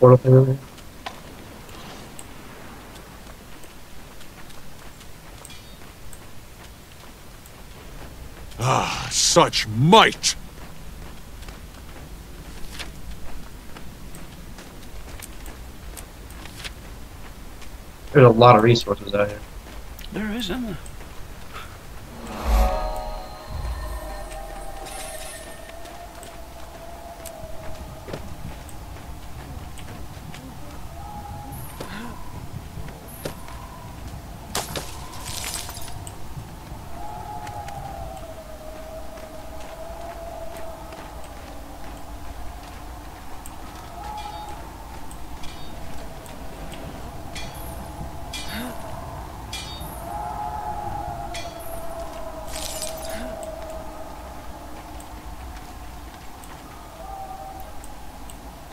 portal thing over there. Ah, such might! There's a lot of resources out here. There is, isn't there?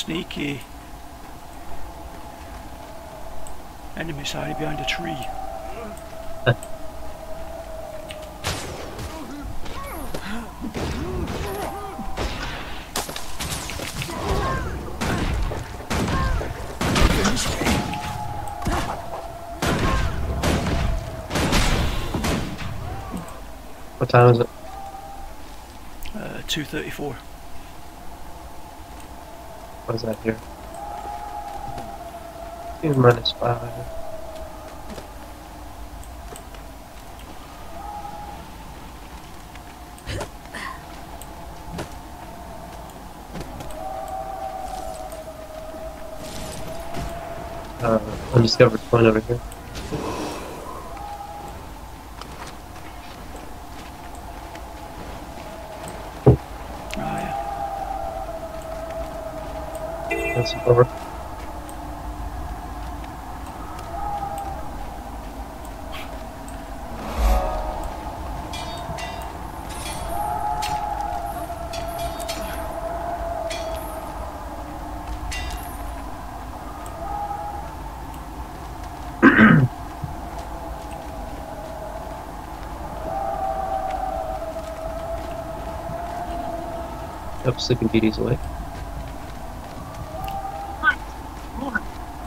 Sneaky. Enemies hiding behind a tree. What time is it? Uh, 234. What is that here? Two minus five. Uh, undiscovered point over here. Oh yeah. Yep, Sleeping Beauty's awake.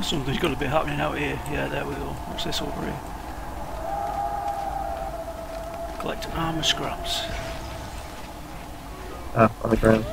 Something's got to be happening out here. Yeah, there we go. What's this over here? Collect armor scraps. Ah, on the ground.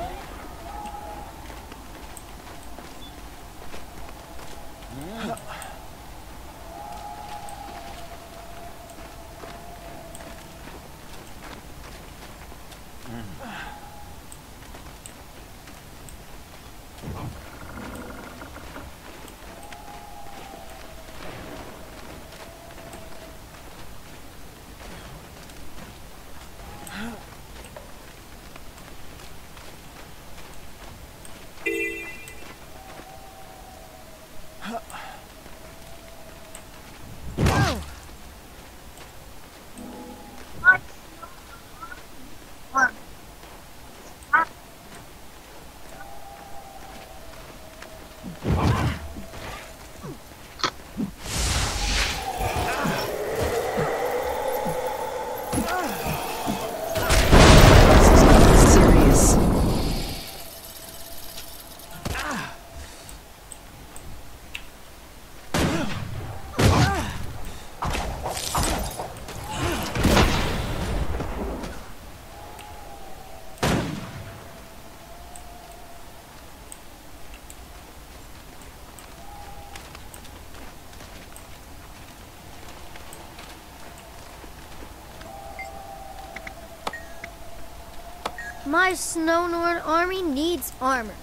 My Snow Norn army needs armor.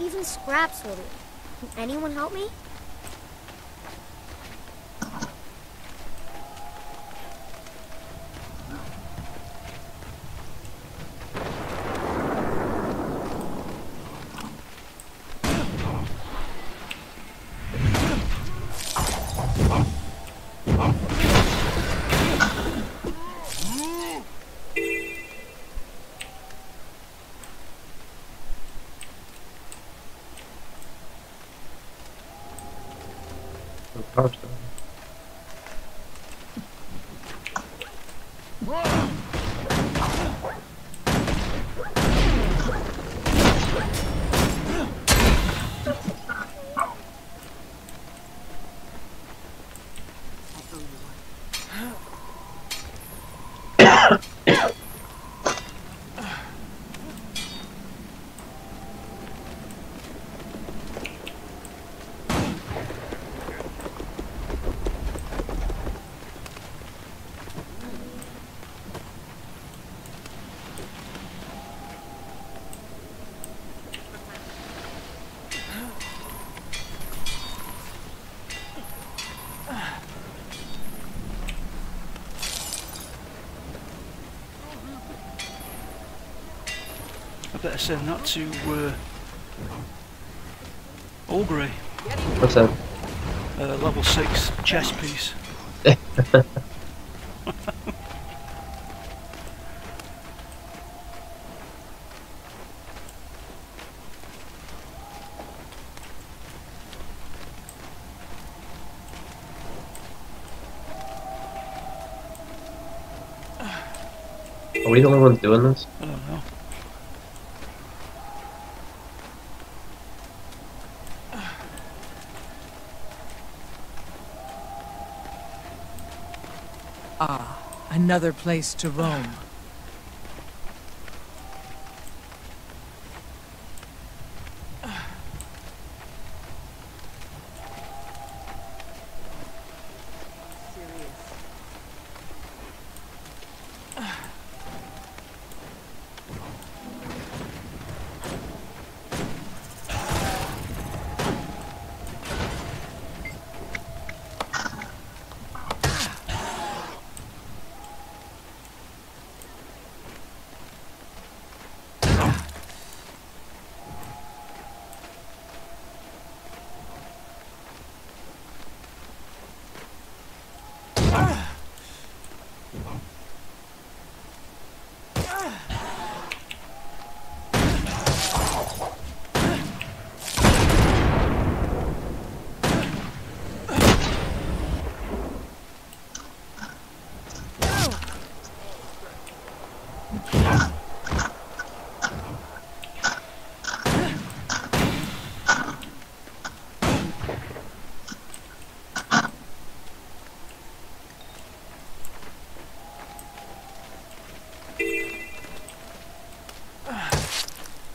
Even scraps will do. Can anyone help me? I better send that to uh, Augury, What's that? uh, level 6 chess piece. Are we the only ones doing this? Ah, another place to roam.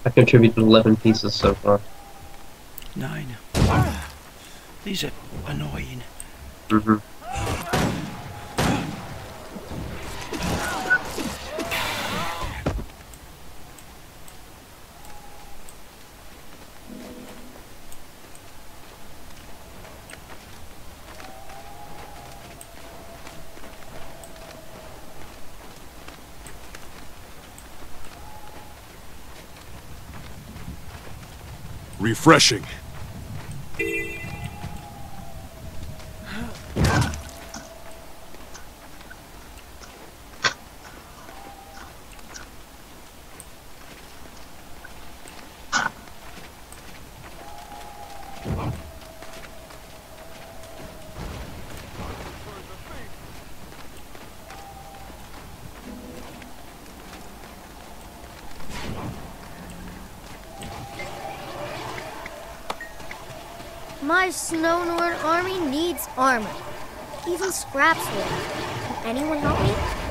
I contributed 11 pieces so far. Nine. These are annoying. Mm-hmm. Refreshing. My Snow Norn army needs armor. Even scraps will. Can anyone help me?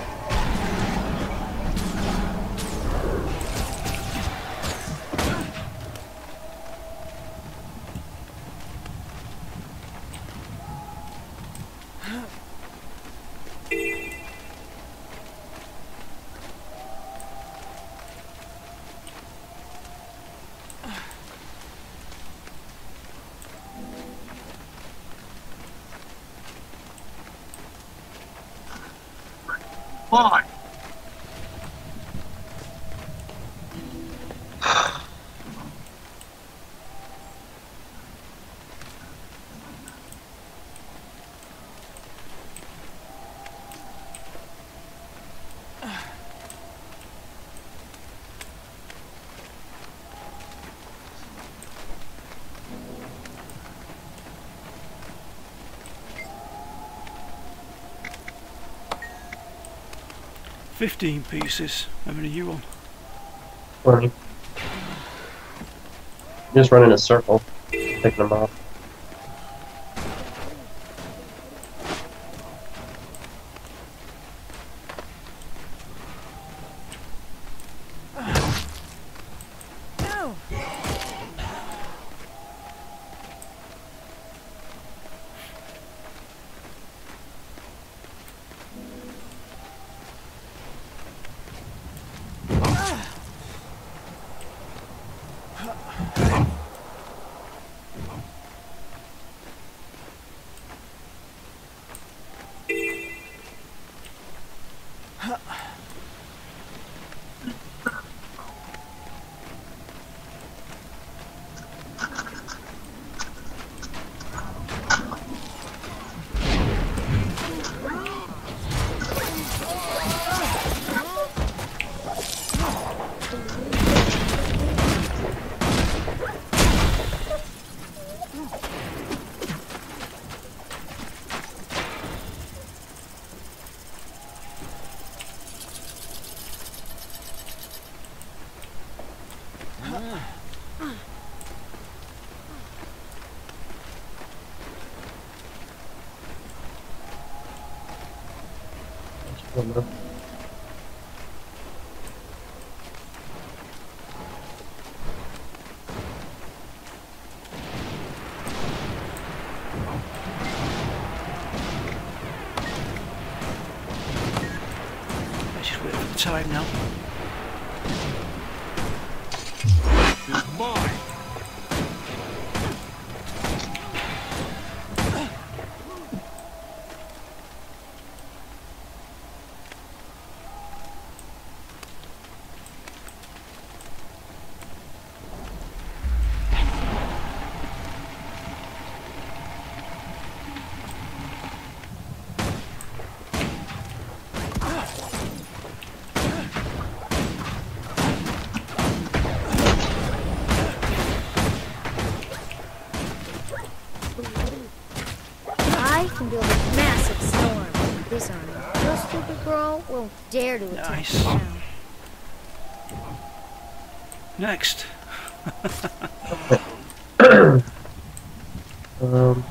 Fine. 15 pieces. How many you on? Twenty. Just running a circle, picking them off. Huh. Massive storm. This army, no stupid grawl will dare to attack Nice. now. Next. Um,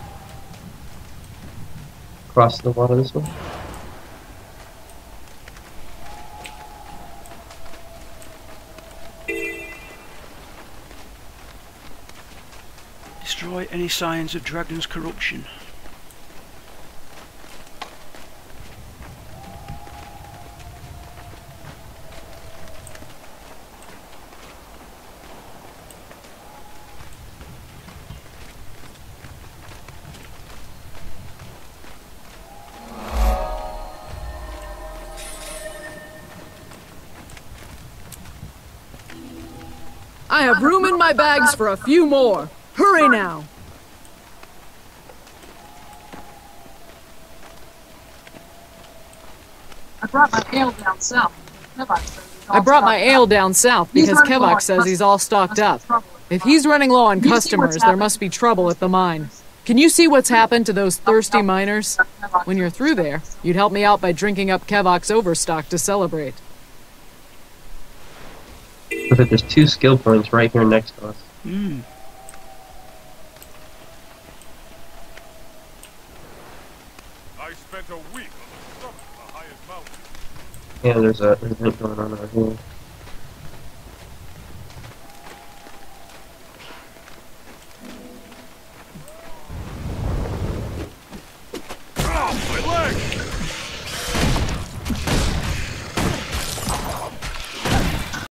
cross the water this way. Destroy any signs of Dragon's corruption. My bags for a few more. Hurry now. I brought my ale down south. Kevok says he's all I brought my ale down south because Kevok says he's all stocked up. If he's running low on You see what's customers, there must be trouble at the mine. Can you see what's happened to those thirsty miners? When you're through there, you'd help me out by drinking up Kevok's overstock to celebrate. Look at there's two skill points right here next to us. Hmm. I spent a week on the summit of the highest mountain. And there's a there's an event going on over here.